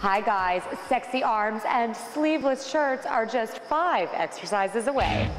Hi guys, sexy arms and sleeveless shirts are just five exercises away.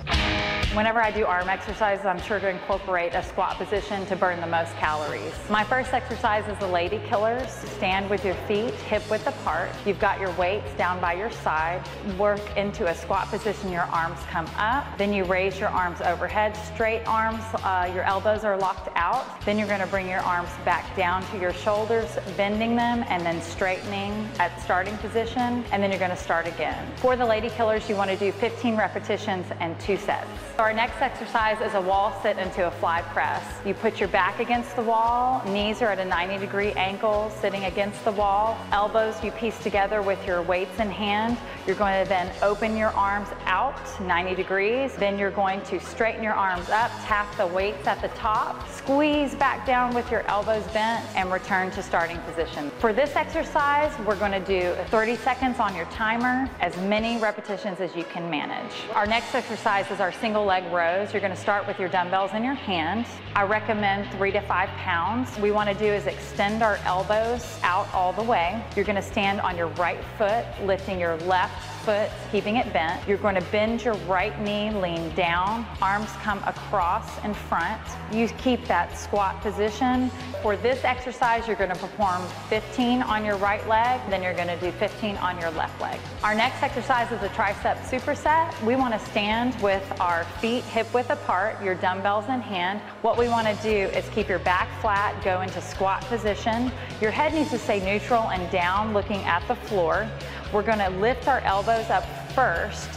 Whenever I do arm exercises, I'm sure to incorporate a squat position to burn the most calories. My first exercise is the Lady Killers. Stand with your feet hip width apart. You've got your weights down by your side. Work into a squat position, your arms come up. Then you raise your arms overhead, straight arms, uh, your elbows are locked out. Then you're gonna bring your arms back down to your shoulders, bending them and then straightening at starting position. And then you're gonna start again. For the Lady Killers, you wanna do 15 repetitions and two sets. So our next exercise is a wall sit into a fly press. You put your back against the wall, knees are at a 90 degree angle, sitting against the wall. Elbows you piece together with your weights in hand. You're going to then open your arms out 90 degrees. Then you're going to straighten your arms up, tap the weights at the top, squeeze back down with your elbows bent, and return to starting position. For this exercise, we're going to do 30 seconds on your timer, as many repetitions as you can manage. Our next exercise is our single leg rows. You're gonna start with your dumbbells in your hand. I recommend three to five pounds. We wanna do is extend our elbows out all the way. You're gonna stand on your right foot, lifting your left foot, keeping it bent. You're going to bend your right knee, lean down, arms come across in front. You keep that squat position. For this exercise, you're going to perform 15 on your right leg, then you're going to do 15 on your left leg. Our next exercise is a tricep superset. We want to stand with our feet hip width apart, your dumbbells in hand. What we want to do is keep your back flat, go into squat position. Your head needs to stay neutral and down, looking at the floor. We're gonna lift our elbows up first,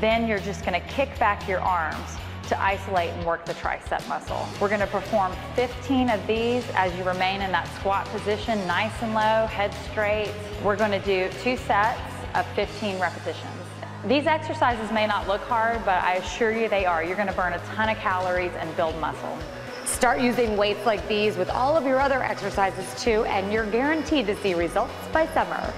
then you're just gonna kick back your arms to isolate and work the tricep muscle. We're gonna perform 15 of these as you remain in that squat position, nice and low, head straight. We're gonna do two sets of 15 repetitions. These exercises may not look hard, but I assure you they are. You're gonna burn a ton of calories and build muscle. Start using weights like these with all of your other exercises too, and you're guaranteed to see results by summer.